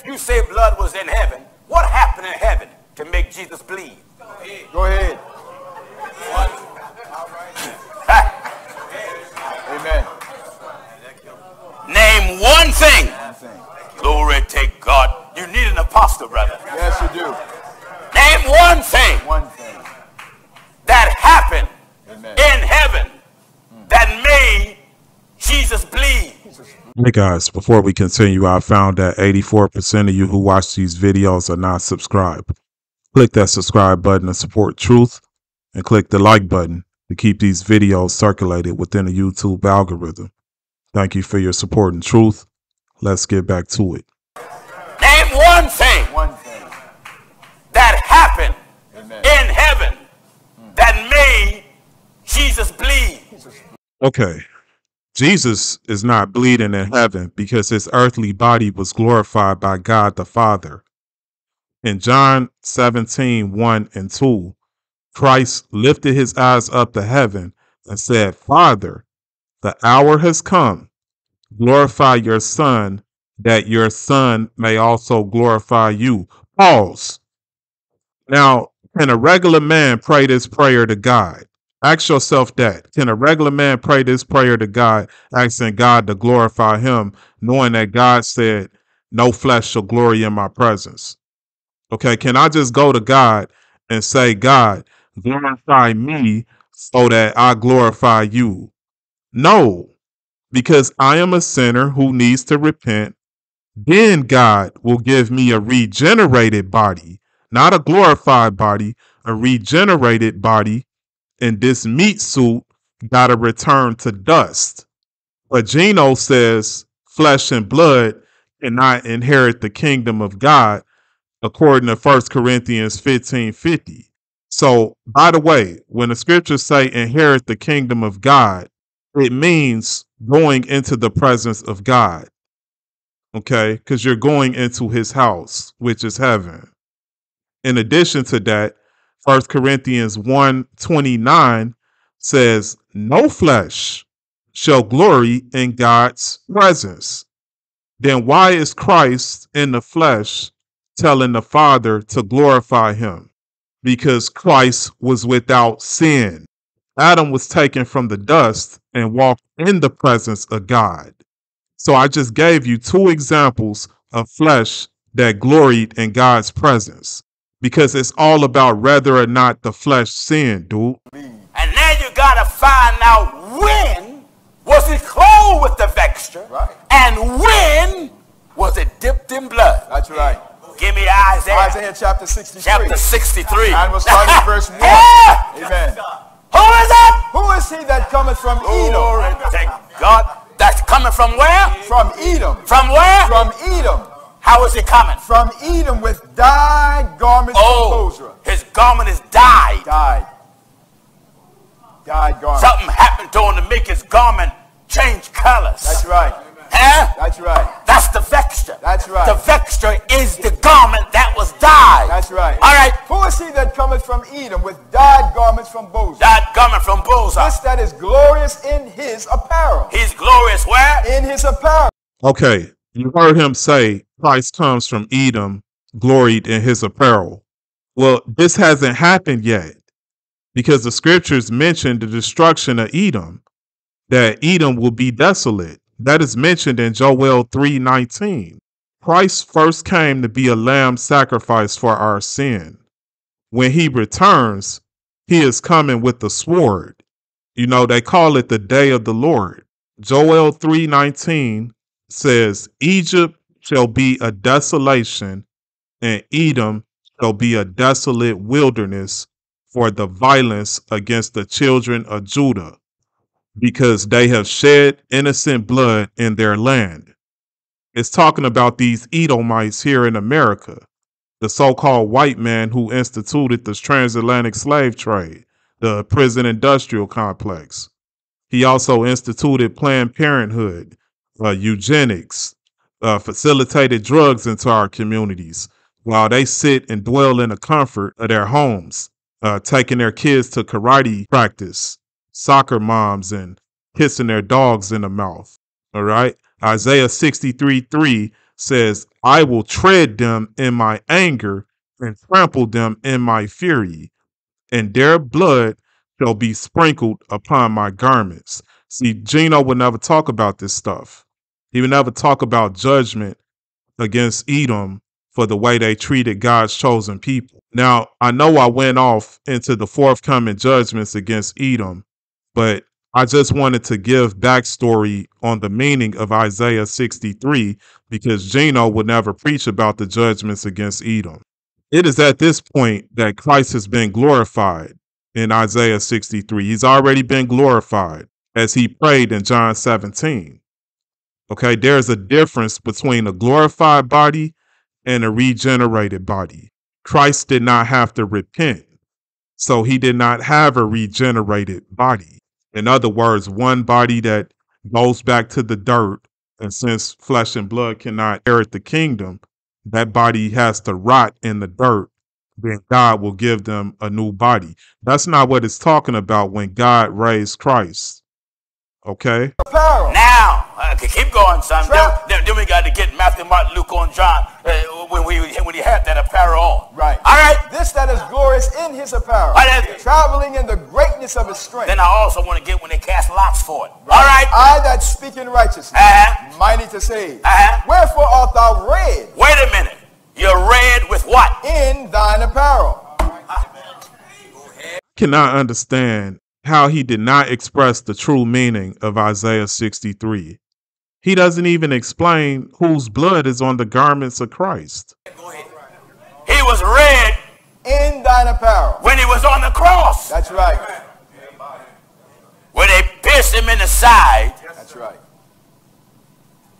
if you say blood was in heaven, what happened in heaven to make Jesus bleed? Go ahead. Amen. Name one thing. One thing. Glory to God. You need an apostle, brother. Yes, you do. Name one thing One thing. that happened Amen. in heaven that made Jesus bleed. Hey guys, before we continue, I found that 84% of you who watch these videos are not subscribed. Click that subscribe button to support truth and click the like button to keep these videos circulated within the YouTube algorithm. Thank you for your support and truth. Let's get back to it. Name one thing One thing. that happened Amen. in heaven that made Jesus bleed. Okay. Jesus is not bleeding in heaven because his earthly body was glorified by God the Father. In John 17, 1 and 2, Christ lifted his eyes up to heaven and said, Father, the hour has come. Glorify your Son, that your Son may also glorify you. Pause. Now, can a regular man pray this prayer to God? Ask yourself that. Can a regular man pray this prayer to God, asking God to glorify him, knowing that God said, No flesh shall glory in my presence? Okay, can I just go to God and say, God, glorify me so that I glorify you? No, because I am a sinner who needs to repent. Then God will give me a regenerated body, not a glorified body, a regenerated body and this meat suit got to return to dust. But Gino says flesh and blood cannot inherit the kingdom of God, according to 1 Corinthians 15 50. So, by the way, when the scriptures say inherit the kingdom of God, it means going into the presence of God. Okay? Because you're going into his house, which is heaven. In addition to that, First Corinthians 1 29 says, No flesh shall glory in God's presence. Then why is Christ in the flesh telling the Father to glorify him? Because Christ was without sin. Adam was taken from the dust and walked in the presence of God. So I just gave you two examples of flesh that gloried in God's presence because it's all about whether or not the flesh sinned, dude. And now you gotta find out when was it clothed with the vesture Right. and when was it dipped in blood. That's right. Give me Isaiah, Isaiah chapter 63. chapter 63. And we'll start in verse 1. Yeah. Amen. Who is that? Who is he that cometh from Glory Edom? to God. That's coming from where? From Edom. From where? From Edom. How is he coming? From Edom with dyed garment is dyed. Dyed. Dyed garments. Something happened to him to make his garment change colors. That's right. Huh? That's right. That's the vesture. That's right. The vesture is the garment that was dyed. That's right. All right. Who is he that cometh from Edom with dyed garments from Bozrah? That garment from bullseye. This that is glorious in his apparel. He's glorious where? In his apparel. Okay, you heard him say Christ comes from Edom, gloried in his apparel. Well, this hasn't happened yet because the scriptures mention the destruction of Edom, that Edom will be desolate. That is mentioned in Joel 3:19. Christ first came to be a lamb sacrifice for our sin. When he returns, he is coming with the sword. You know, they call it the day of the Lord. Joel 3:19 says, Egypt shall be a desolation, and Edom shall be a desolate wilderness for the violence against the children of Judah, because they have shed innocent blood in their land. It's talking about these Edomites here in America, the so called white man who instituted the transatlantic slave trade, the prison industrial complex. He also instituted Planned Parenthood, uh, eugenics, uh, facilitated drugs into our communities while they sit and dwell in the comfort of their homes, uh, taking their kids to karate practice, soccer moms, and kissing their dogs in the mouth. All right. Isaiah 63 3 says, I will tread them in my anger and trample them in my fury, and their blood shall be sprinkled upon my garments. See, Gino would never talk about this stuff. He would never talk about judgment against Edom for the way they treated God's chosen people. Now, I know I went off into the forthcoming judgments against Edom, but I just wanted to give backstory on the meaning of Isaiah 63 because Gino would never preach about the judgments against Edom. It is at this point that Christ has been glorified in Isaiah 63. He's already been glorified as he prayed in John 17. Okay, there's a difference between a glorified body and a regenerated body. Christ did not have to repent, so he did not have a regenerated body. In other words, one body that goes back to the dirt, and since flesh and blood cannot inherit the kingdom, that body has to rot in the dirt, then God will give them a new body. That's not what it's talking about when God raised Christ. Okay? Apparel. Now, son. Then, Trap. then, then we got to get Matthew, Mark, Luke, and John uh, when, we, when he had that apparel on. Right. All right. This that is glorious in his apparel. Right, that's- Traveling in the greatness of his strength. Then I also want to get when they cast lots for it. All right. I that speak in righteousness, Uh-huh. mighty to save. Uh-huh. Wherefore art thou red Wait a minute. You're red with what? in thine apparel? Cannot understand how he did not express the true meaning of Isaiah 63. He doesn't even explain whose blood is on the garments of Christ. He was red In thine apparel. when he was on the cross. That's right. When they pierced him in the side That's right.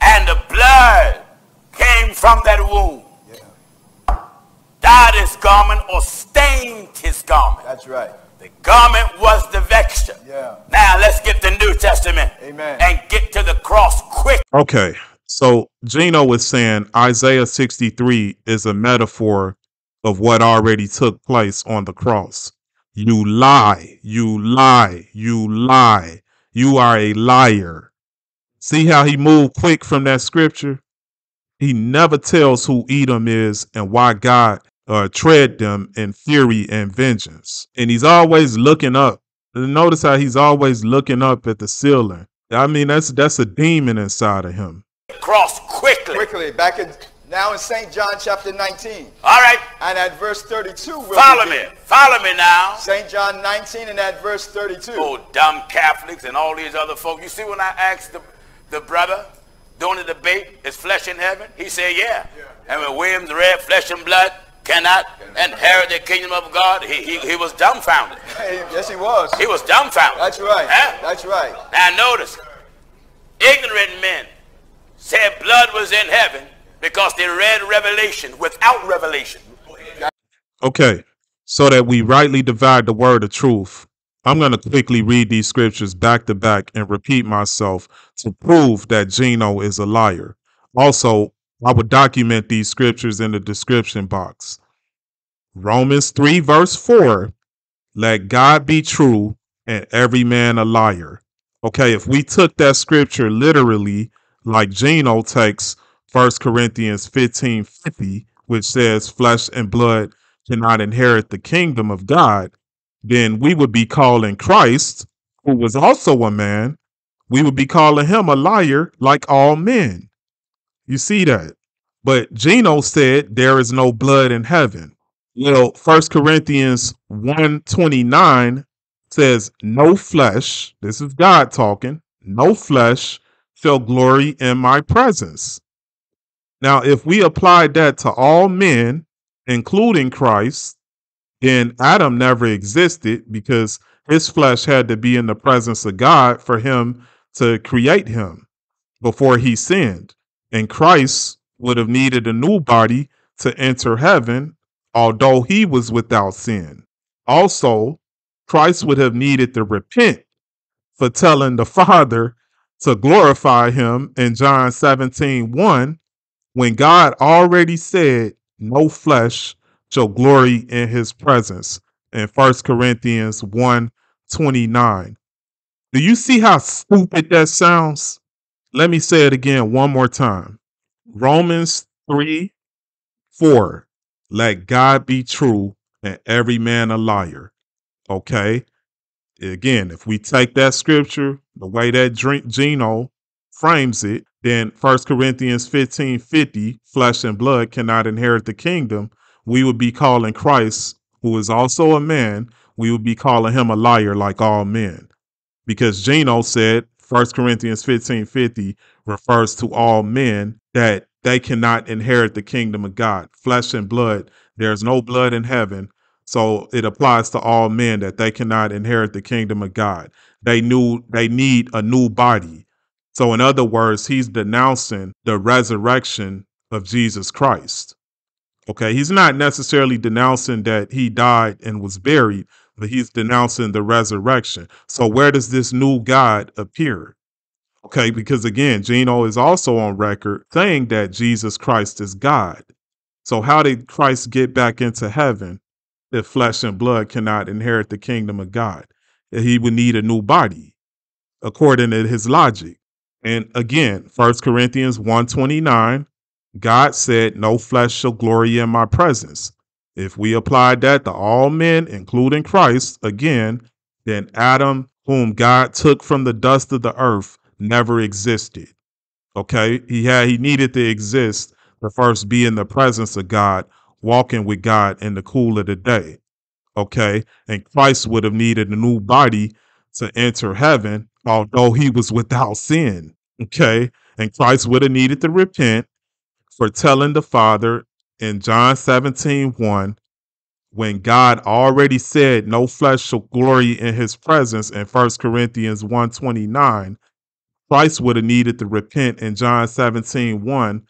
and the blood came from that wound. Yeah. Dyed his garment or stained his garment. That's right. The garment was the vesture. Yeah. Now let's get the New Testament Amen. and get to the cross quick. Okay, so Gino was saying Isaiah 63 is a metaphor of what already took place on the cross. You lie, you lie, you lie. You are a liar. See how he moved quick from that scripture? He never tells who Edom is and why God uh, tread them in fury and vengeance. And he's always looking up. Notice how he's always looking up at the ceiling. I mean, that's that's a demon inside of him. Cross quickly. Quickly, back in now in St. John chapter 19 All right. and at verse 32. we'll Follow me. Follow me now. St. John 19 and at verse 32. Oh, dumb Catholics and all these other folk. You see when I asked the, the brother during the debate, is flesh in heaven? He said, yeah. And when Williams read flesh and blood cannot inherit the kingdom of God, he, he, he was dumbfounded. Yes, he was. He was dumbfounded. That's right. Huh? That's right. Now notice, ignorant men said blood was in heaven because they read Revelation without revelation. Okay, so that we rightly divide the word of truth, I'm going to quickly read these scriptures back to back and repeat myself to prove that Gino is a liar. Also, I will document these scriptures in the description box. Romans 3, verse 4 Let God be true and every man a liar. Okay, if we took that scripture literally, like Gino takes 1 Corinthians 15 50, which says, Flesh and blood cannot inherit the kingdom of God, then we would be calling Christ, who was also a man, we would be calling him a liar like all men. You see that? But Gino said there is no blood in heaven. Well, First Corinthians 129 says, No flesh, this is God talking, no flesh shall glory in my presence. Now, if we applied that to all men, including Christ, then Adam never existed because his flesh had to be in the presence of God for him to create him before he sinned. And Christ would have needed a new body to enter heaven, although he was without sin. Also, Christ would have needed to repent for telling the Father to glorify him in John 17 1 when God already said, No flesh shall glory in his presence in 1 Corinthians 1 29. Do you see how stupid that sounds? Let me say it again one more time. Romans 3 4. Let God be true and every man a liar. Okay. Again, if we take that scripture, the way that Gino frames it, then 1 Corinthians 15 50, flesh and blood cannot inherit the kingdom. We would be calling Christ, who is also a man, we would be calling him a liar like all men. Because Gino said 1 Corinthians 15 50 refers to all men that they cannot inherit the kingdom of God. Flesh and blood, there's no blood in heaven. So it applies to all men that they cannot inherit the kingdom of God. They knew they need a new body. So in other words, he's denouncing the resurrection of Jesus Christ. Okay, he's not necessarily denouncing that he died and was buried, he's denouncing the resurrection. So where does this new God appear? Okay, because again, Gino is also on record saying that Jesus Christ is God. So how did Christ get back into heaven if flesh and blood cannot inherit the kingdom of God? He would need a new body, according to his logic. And again, 1 Corinthians 129, God said, No flesh shall glory in my presence. If we applied that to all men, including Christ, again, then Adam, whom God took from the dust of the earth, never existed. Okay, he had he needed to exist to first be in the presence of God, walking with God in the cool of the day. Okay, and Christ would have needed a new body to enter heaven, although he was without sin. Okay, and Christ would have needed to repent for telling the Father in John 17 1 when God already said no flesh shall glory in his presence in 1 Corinthians 129 Christ would have needed to repent in John 17 1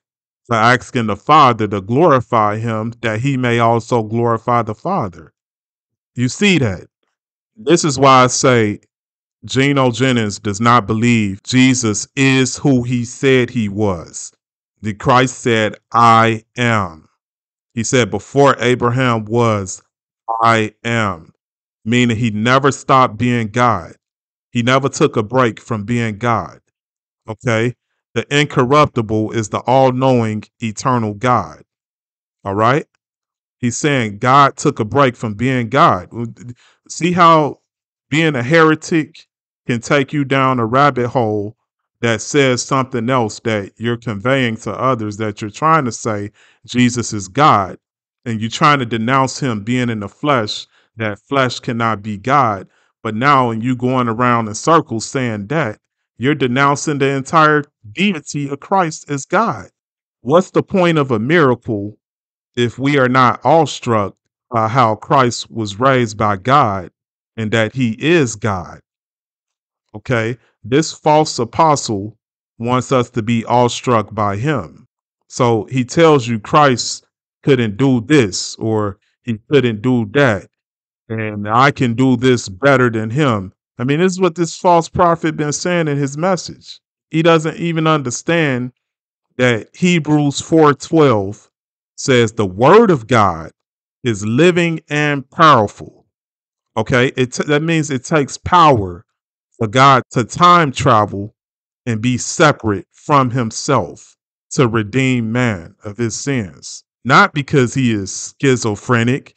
for asking the Father to glorify him that he may also glorify the Father. You see that? This is why I say Gino Jennings does not believe Jesus is who he said he was. The Christ said, I am. He said, before Abraham was, I am, meaning he never stopped being God. He never took a break from being God. Okay. The incorruptible is the all knowing, eternal God. All right. He's saying God took a break from being God. See how being a heretic can take you down a rabbit hole that says something else that you're conveying to others that you're trying to say Jesus is God and you're trying to denounce him being in the flesh, that flesh cannot be God. But now, and you going around in circles saying that, you're denouncing the entire deity of Christ as God. What's the point of a miracle if we are not awestruck by how Christ was raised by God and that he is God? Okay, this false apostle wants us to be awestruck by him. So he tells you Christ couldn't do this or he couldn't do that. And I can do this better than him. I mean, this is what this false prophet been saying in his message. He doesn't even understand that Hebrews 4:12 says the word of God is living and powerful. Okay? It t- that means it takes power for God to time travel and be separate from himself to redeem man of his sins. Not because he is schizophrenic,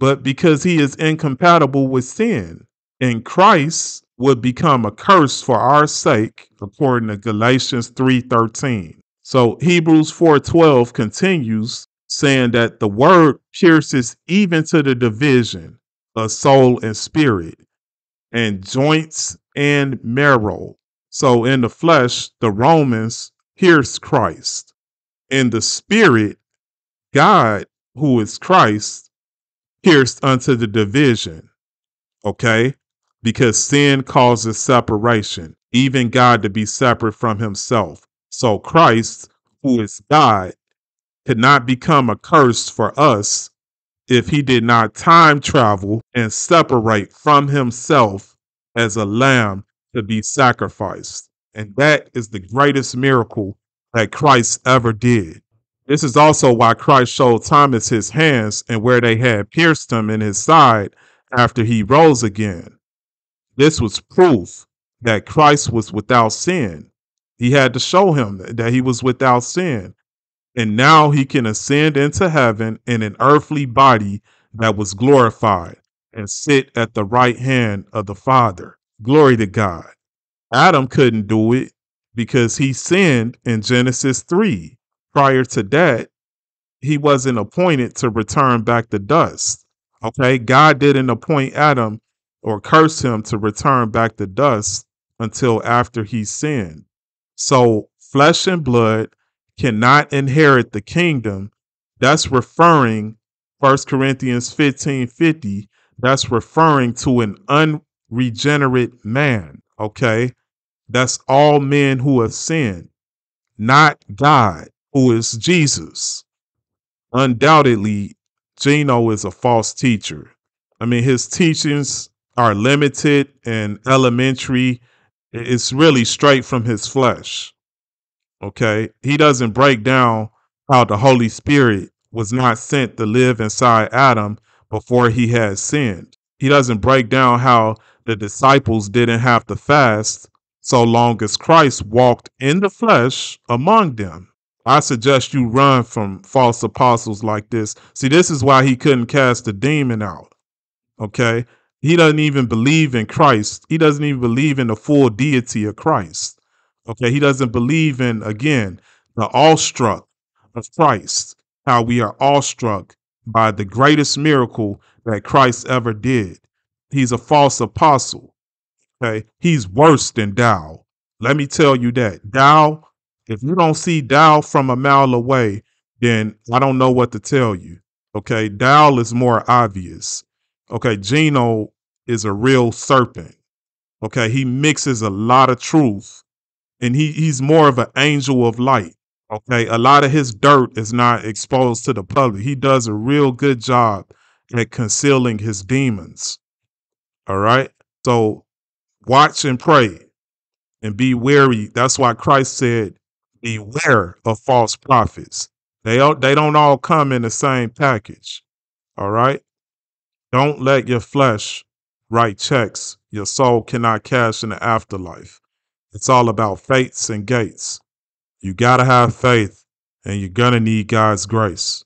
but because he is incompatible with sin. And Christ would become a curse for our sake, according to Galatians 3:13. So Hebrews 4:12 continues saying that the word pierces even to the division of soul and spirit and joints and marrow. So in the flesh, the Romans pierced Christ. In the spirit, God, who is Christ, pierced unto the division. Okay? Because sin causes separation, even God to be separate from himself. So Christ, who is God, could not become a curse for us if he did not time travel and separate from himself as a lamb to be sacrificed. And that is the greatest miracle that Christ ever did. This is also why Christ showed Thomas his hands and where they had pierced him in his side after he rose again. This was proof that Christ was without sin. He had to show him that he was without sin. And now he can ascend into heaven in an earthly body that was glorified and sit at the right hand of the Father. Glory to God. Adam couldn't do it because he sinned in Genesis 3. Prior to that, he wasn't appointed to return back to dust. Okay, God didn't appoint Adam or curse him to return back to dust until after he sinned. So, flesh and blood cannot inherit the kingdom. That's referring 1 Corinthians 15 50, that's referring to an unregenerate man. Okay. That's all men who have sinned, not God, who is Jesus. Undoubtedly, Gino is a false teacher. I mean, his teachings are limited and elementary. It's really straight from his flesh. Okay. He doesn't break down how the Holy Spirit was not sent to live inside Adam before he had sinned. He doesn't break down how the disciples didn't have to fast so long as Christ walked in the flesh among them. I suggest you run from false apostles like this. See, this is why he couldn't cast the demon out. Okay? He doesn't even believe in Christ. He doesn't even believe in the full deity of Christ. Okay? He doesn't believe in, again, the awestruck of Christ, how we are awestruck by the greatest miracle that Christ ever did. He's a false apostle. Okay? He's worse than Dow. Let me tell you that. Dow if you don't see Dow from a mile away, then I don't know what to tell you. Okay, Dow is more obvious. Okay, Gino is a real serpent. Okay, he mixes a lot of truth, and he he's more of an angel of light. Okay, a lot of his dirt is not exposed to the public. He does a real good job at concealing his demons. All right, so watch and pray and be wary. That's why Christ said, beware of false prophets. They don't, they don't all come in the same package. All right? Don't let your flesh write checks your soul cannot cash in the afterlife. It's all about Fates and Gates. You got to have faith and you're going to need God's grace.